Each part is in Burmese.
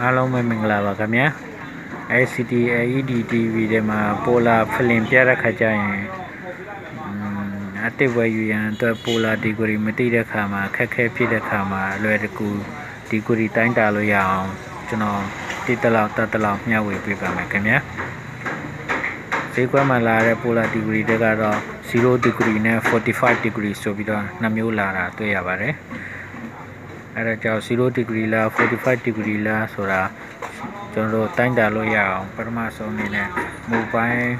အားလုံးပဲမင်္ဂလာပါခင်ဗျာ LCD LED TV တွေမှာပိုလာဖလင်ပြတဲ့ခါကျရင်อืมအတစ်ဝယ်ယူရန်အတွက်ပိုလာဒီဂရီမသိတဲ့ခါမှာခက်ခဲဖြစ်တဲ့ခါမှာအလွယ်တကူဒီဂရီတိုင်းတာလို့ရအောင်ကျွန်တော်တိတလောက်တတ်တလောက်မျှဝေပေးပါမယ်ခင်ဗျာဈေးကွက်မှာလာတဲ့ပိုလာဒီဂရီတွေကတော့0ဒီဂရီနဲ့45ဒီဂရီဆိုပြီးတော့နှစ်မျိုးလာတာတွေ့ရပါတယ် အဲ့ဒါကြောင့်0 degree လား45 degree လားဆိုတာကျွန်တော်တို့တိုင်းတာလို့ရအောင်ပထမဆုံးအနေနဲ့ mobile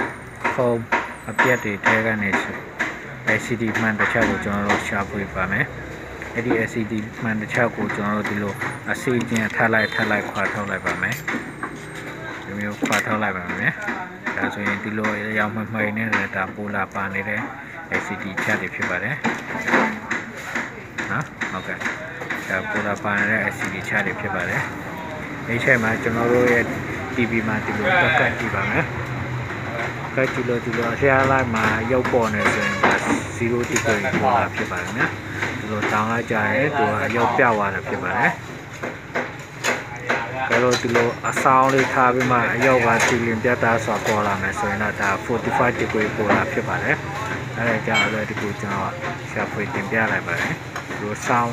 phone အပြတ်တွေထဲကနေ LCD မှန်တစ်ချက်ကိုကျွန်တော်တို့ရှာဖွေပါမယ်အဲ့ဒီ LCD မှန်တစ်ချက်ကိုကျွန်တော်တို့ဒီလိုအစိအကျဉ်ထပ်လိုက်ထပ်လိုက်ခွာထုတ်လိုက်ပါမယ်ဒီမျိုးခွာထုတ်လိုက်ပါမယ်ဒါဆိုရင်ဒီလိုရောင်မှမှိန်နေတဲ့ဒါပိုလာပါနေတဲ့ LCD ချက်တွေဖြစ်ပါတယ်နော်ဟုတ်ကဲ့ ဒါပေါ်လာပါနေတဲ့ LCD ချတွေဖြစ်ပါတယ်။ဒီချက်မှာကျွန်တော်တို့ရဲ့ TV မှာဒီလိုတက်ကတ်ကြည့်ပါမယ်။ကတ်ကြည့်လို့ဒီလိုအရှားလိုက်မှာရုပ်ပေါ်နေဆိုရင်ဒါ0 degree ပေါ်လာဖြစ်ပါတယ်နော်။ဒီလိုတောင်းလိုက်ကြရင်သူကရုပ်ပြောက်သွားတာဖြစ်ပါတယ်။ဒါလို့ဒီလိုအဆောင်လေးထားပြီးမှအယောက်ကစီလင်ပြတ်သားစွာပေါ်လာမယ်ဆိုရင်တော့ဒါ45 degree ပေါ်လာဖြစ်ပါတယ်။အဲဒါကြောင့်လည်းဒီကိုကျွန်တော်ရှာဖွေတင်ပြလိုက်ပါတယ်။ဒီလို sound